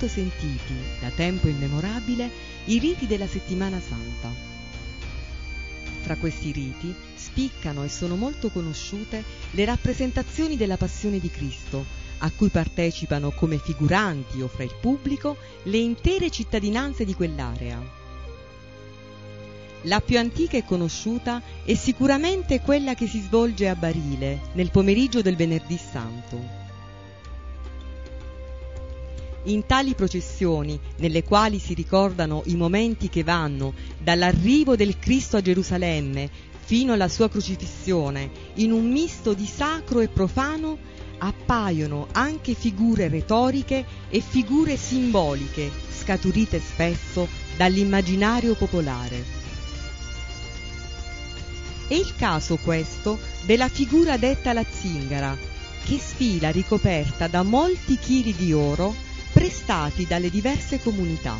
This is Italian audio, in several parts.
molto sentiti, da tempo immemorabile, i riti della settimana santa. Fra questi riti spiccano e sono molto conosciute le rappresentazioni della passione di Cristo, a cui partecipano come figuranti o fra il pubblico le intere cittadinanze di quell'area. La più antica e conosciuta è sicuramente quella che si svolge a Barile nel pomeriggio del venerdì santo. In tali processioni, nelle quali si ricordano i momenti che vanno dall'arrivo del Cristo a Gerusalemme fino alla sua crocifissione, in un misto di sacro e profano, appaiono anche figure retoriche e figure simboliche, scaturite spesso dall'immaginario popolare. È il caso questo della figura detta la zingara, che sfila ricoperta da molti chili di oro prestati dalle diverse comunità.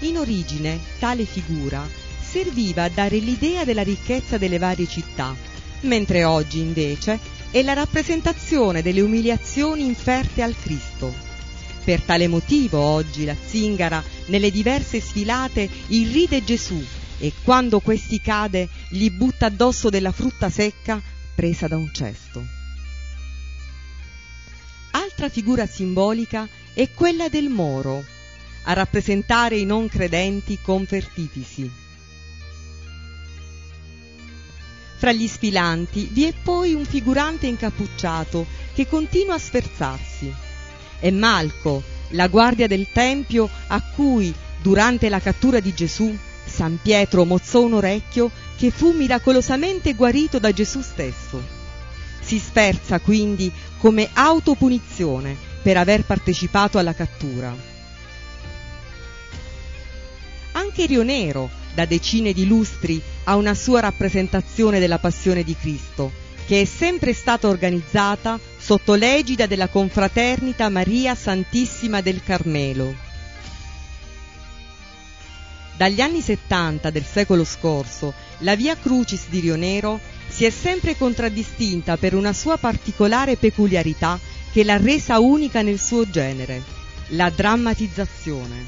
In origine tale figura serviva a dare l'idea della ricchezza delle varie città, mentre oggi invece è la rappresentazione delle umiliazioni inferte al Cristo. Per tale motivo oggi la zingara nelle diverse sfilate irride Gesù e quando questi cade gli butta addosso della frutta secca presa da un cesto. Altra figura simbolica è quella del Moro, a rappresentare i non credenti convertitisi. Fra gli sfilanti vi è poi un figurante incappucciato che continua a sferzarsi. È Malco, la guardia del Tempio a cui, durante la cattura di Gesù, San Pietro mozzò un orecchio che fu miracolosamente guarito da Gesù stesso. Si sferza quindi come autopunizione per aver partecipato alla cattura. Anche Rio Nero, da decine di lustri, ha una sua rappresentazione della passione di Cristo, che è sempre stata organizzata sotto l'egida della confraternita Maria Santissima del Carmelo. Dagli anni 70 del secolo scorso, la Via Crucis di Rio Nero si è sempre contraddistinta per una sua particolare peculiarità che l'ha resa unica nel suo genere, la drammatizzazione.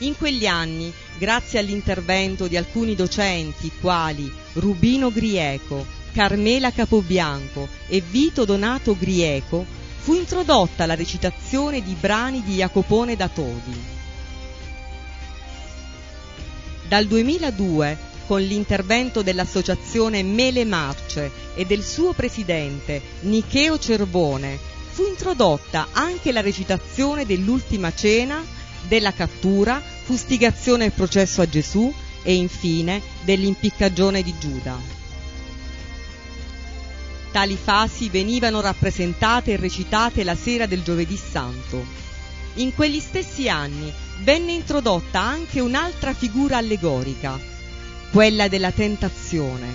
In quegli anni, grazie all'intervento di alcuni docenti quali Rubino Grieco, Carmela Capobianco e Vito Donato Grieco, fu introdotta la recitazione di brani di Jacopone da Todi. Dal 2002, con l'intervento dell'associazione Mele Marce e del suo presidente Nicheo Cervone, fu introdotta anche la recitazione dell'ultima cena, della cattura, fustigazione e processo a Gesù e infine dell'impiccagione di Giuda. Tali fasi venivano rappresentate e recitate la sera del giovedì santo. In quegli stessi anni venne introdotta anche un'altra figura allegorica, quella della tentazione,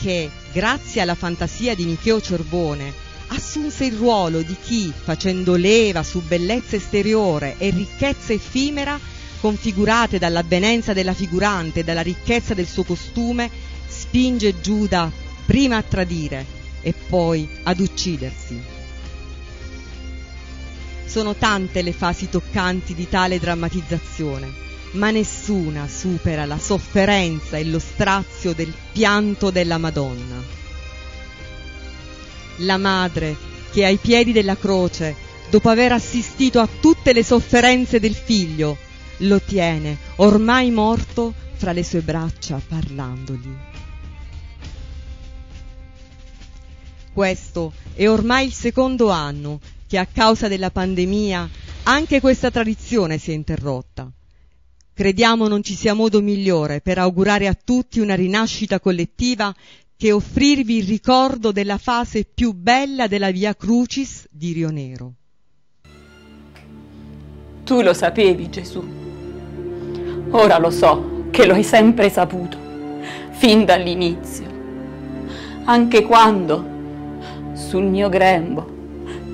che, grazie alla fantasia di Nicheo Cerbone, assunse il ruolo di chi, facendo leva su bellezza esteriore e ricchezza effimera, configurate dall'avvenenza della figurante e dalla ricchezza del suo costume, spinge Giuda prima a tradire e poi ad uccidersi. Sono tante le fasi toccanti di tale drammatizzazione, ma nessuna supera la sofferenza e lo strazio del pianto della Madonna. La madre che ai piedi della croce, dopo aver assistito a tutte le sofferenze del figlio, lo tiene, ormai morto, fra le sue braccia parlandogli. Questo è ormai il secondo anno che a causa della pandemia anche questa tradizione si è interrotta. Crediamo non ci sia modo migliore per augurare a tutti una rinascita collettiva che offrirvi il ricordo della fase più bella della Via Crucis di Rio Nero. Tu lo sapevi, Gesù. Ora lo so che lo hai sempre saputo, fin dall'inizio. Anche quando, sul mio grembo,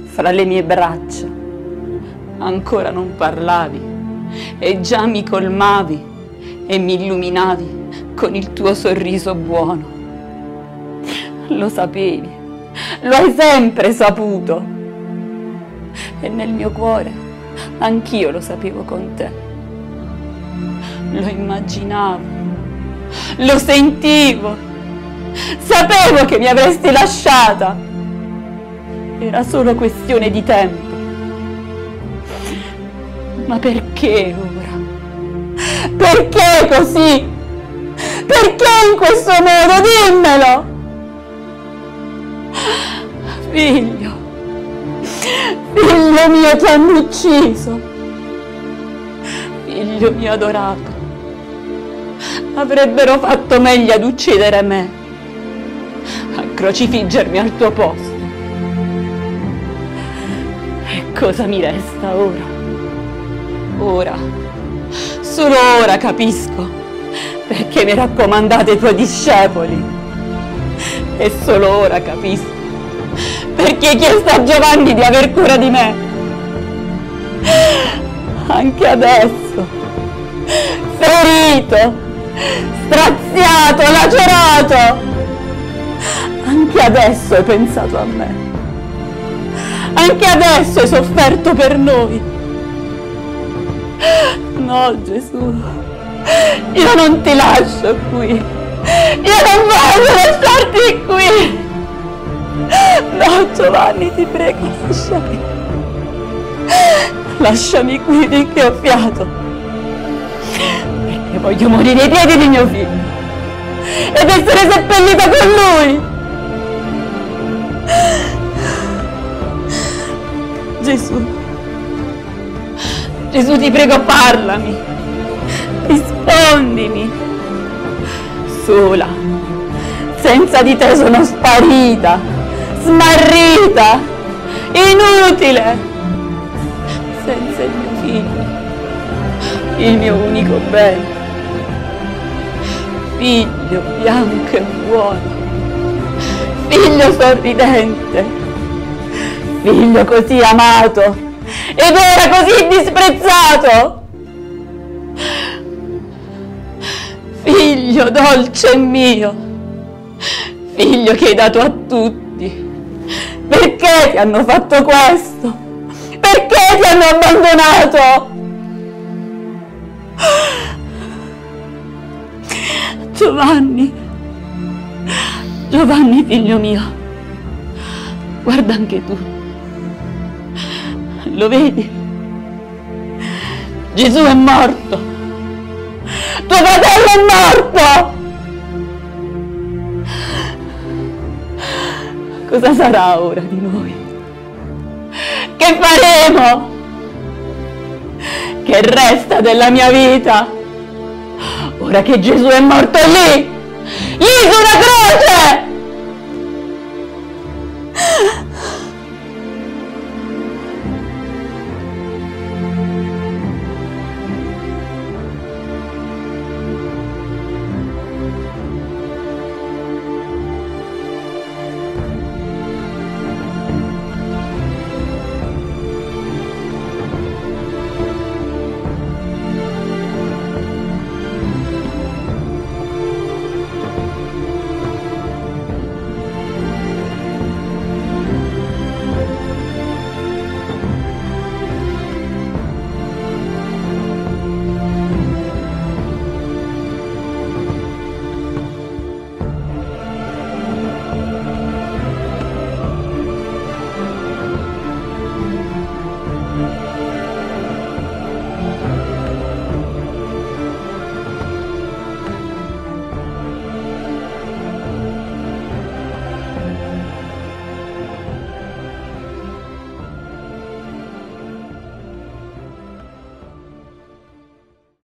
fra le mie braccia. Ancora non parlavi e già mi colmavi e mi illuminavi con il tuo sorriso buono. Lo sapevi lo hai sempre saputo. E nel mio cuore anch'io lo sapevo con te. Lo immaginavo, lo sentivo, sapevo che mi avresti lasciata. Era solo questione di tempo. Ma perché ora? Perché così? Perché in questo modo? Dimmelo! Figlio, figlio mio ti hanno ucciso, figlio mio adorato, avrebbero fatto meglio ad uccidere me, a crocifiggermi al tuo posto. E cosa mi resta ora? Ora, solo ora capisco perché mi raccomandate i tuoi discepoli e solo ora capisco perché hai chiesto a Giovanni di aver cura di me. Anche adesso, ferito, straziato, lacerato, anche adesso hai pensato a me. Anche adesso hai sofferto per noi. No, Gesù, io non ti lascio qui. Io non voglio lasciarti qui! No, Giovanni, ti prego, lasciami. Lasciami qui finché ho fiato. Perché voglio morire ai piedi di mio figlio. Ed essere seppellita con lui. Gesù. Gesù, ti prego, parlami. Rispondimi sola. Senza di te sono sparita, smarrita, inutile. Senza il mio figlio, il mio unico bene. Figlio bianco e buono, figlio sorridente, figlio così amato ed ora così disprezzato. Figlio dolce mio, figlio che hai dato a tutti, perché ti hanno fatto questo? Perché ti hanno abbandonato? Giovanni, Giovanni figlio mio, guarda anche tu, lo vedi? Gesù è morto tuo fratello è morto! Cosa sarà ora di noi? Che faremo? Che resta della mia vita? Ora che Gesù è morto lì, lì sulla croce!